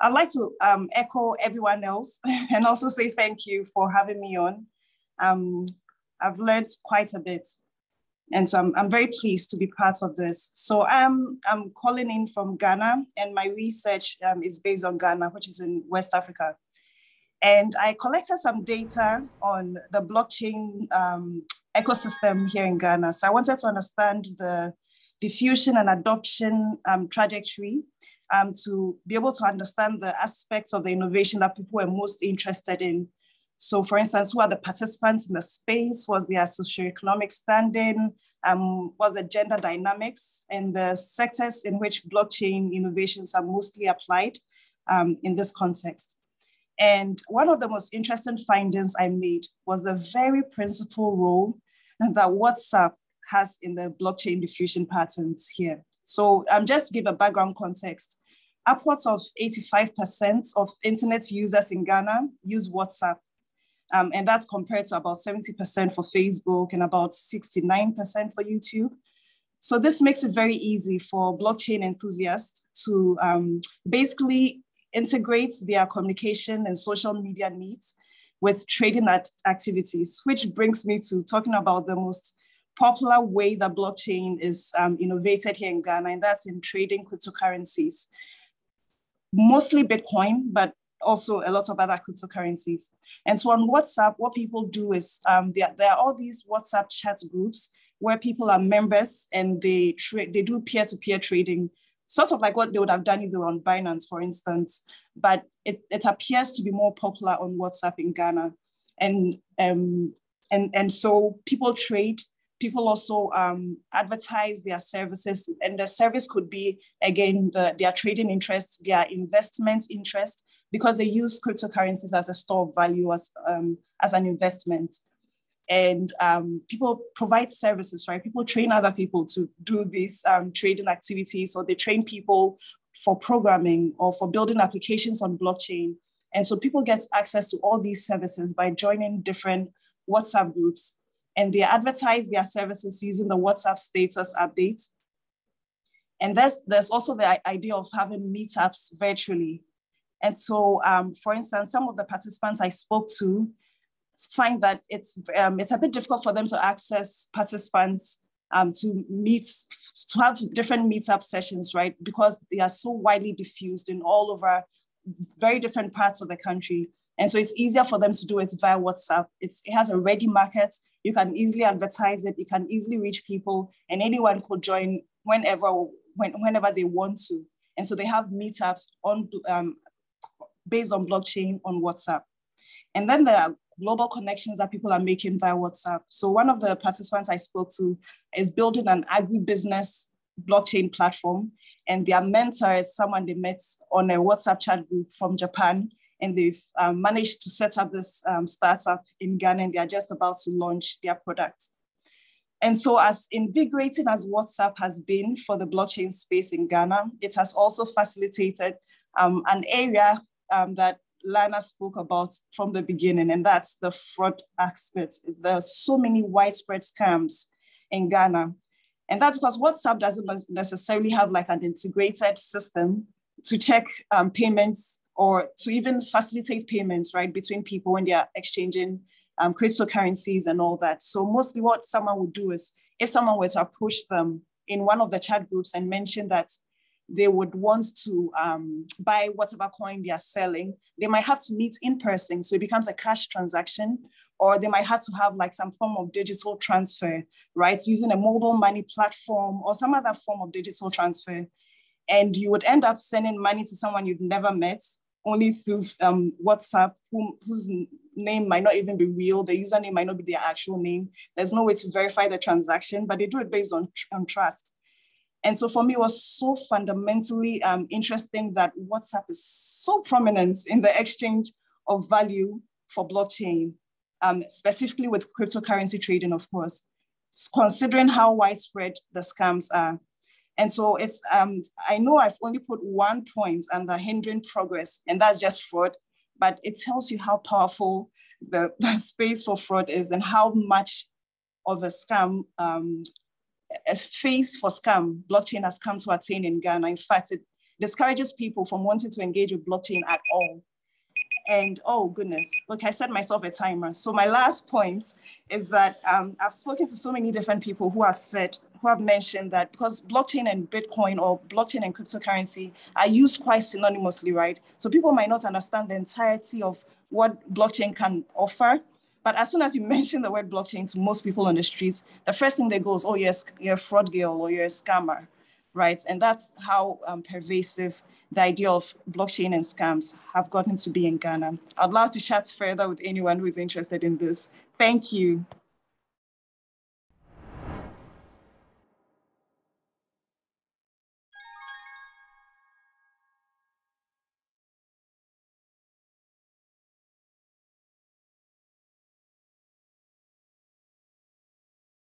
I'd like to um, echo everyone else and also say thank you for having me on. Um, I've learned quite a bit. And so I'm, I'm very pleased to be part of this. So I'm, I'm calling in from Ghana and my research um, is based on Ghana, which is in West Africa. And I collected some data on the blockchain um, ecosystem here in Ghana. So I wanted to understand the diffusion and adoption um, trajectory um, to be able to understand the aspects of the innovation that people were most interested in. So for instance, who are the participants in the space? Was their socioeconomic standing? Um, was the gender dynamics and the sectors in which blockchain innovations are mostly applied um, in this context? And one of the most interesting findings I made was the very principal role that WhatsApp has in the blockchain diffusion patterns here. So um, just to give a background context, upwards of 85% of internet users in Ghana use WhatsApp. Um, and that's compared to about 70% for Facebook and about 69% for YouTube. So this makes it very easy for blockchain enthusiasts to um, basically integrate their communication and social media needs with trading activities, which brings me to talking about the most popular way that blockchain is um, innovated here in Ghana, and that's in trading cryptocurrencies. Mostly Bitcoin, but also a lot of other cryptocurrencies. And so on WhatsApp, what people do is um, there, there are all these WhatsApp chat groups where people are members and they, tra- they do peer-to-peer trading sort of like what they would have done if they were on Binance, for instance. But it, it appears to be more popular on WhatsApp in Ghana. And, um, and, and so people trade, people also um, advertise their services, and the service could be, again, the, their trading interest, their investment interest, because they use cryptocurrencies as a store of value, as, um, as an investment and um, people provide services, right? People train other people to do these um, trading activities, or they train people for programming or for building applications on blockchain. And so people get access to all these services by joining different WhatsApp groups, and they advertise their services using the WhatsApp status updates. And there's, there's also the idea of having meetups virtually. And so, um, for instance, some of the participants I spoke to, find that it's um, it's a bit difficult for them to access participants um, to meet to have different meetup sessions, right? Because they are so widely diffused in all over very different parts of the country. And so it's easier for them to do it via WhatsApp. It's, it has a ready market. You can easily advertise it. You can easily reach people and anyone could join whenever, when, whenever they want to. And so they have meetups on um, based on blockchain on WhatsApp. And then there are global connections that people are making via WhatsApp. So one of the participants I spoke to is building an agribusiness blockchain platform. And their mentor is someone they met on a WhatsApp chat group from Japan. And they've um, managed to set up this um, startup in Ghana and they're just about to launch their product. And so as invigorating as WhatsApp has been for the blockchain space in Ghana, it has also facilitated um, an area um, that Lana spoke about from the beginning, and that's the fraud aspect. There are so many widespread scams in Ghana. And that's because WhatsApp doesn't necessarily have like an integrated system to check um, payments or to even facilitate payments, right, between people when they are exchanging um, cryptocurrencies and all that. So mostly what someone would do is if someone were to approach them in one of the chat groups and mention that they would want to um, buy whatever coin they are selling, they might have to meet in person. So it becomes a cash transaction, or they might have to have like some form of digital transfer, right? Using a mobile money platform or some other form of digital transfer. And you would end up sending money to someone you've never met only through um, WhatsApp, whom, whose name might not even be real. The username might not be their actual name. There's no way to verify the transaction, but they do it based on, on trust. And so for me, it was so fundamentally um, interesting that WhatsApp is so prominent in the exchange of value for blockchain, um, specifically with cryptocurrency trading, of course, considering how widespread the scams are. And so it's, um, I know I've only put one point under hindering progress, and that's just fraud, but it tells you how powerful the, the space for fraud is and how much of a scam um, a face for scam blockchain has come to attain in Ghana. In fact, it, discourages people from wanting to engage with blockchain at all. And oh goodness, look, I set myself a timer. So my last point is that um, I've spoken to so many different people who have said, who have mentioned that because blockchain and Bitcoin or blockchain and cryptocurrency are used quite synonymously, right? So people might not understand the entirety of what blockchain can offer. But as soon as you mention the word blockchain to most people on the streets, the first thing they go is, oh, yes, you're a fraud girl or you're a scammer, right? And that's how um, pervasive the idea of blockchain and scams have gotten to be in Ghana. I'd love to chat further with anyone who is interested in this. Thank you.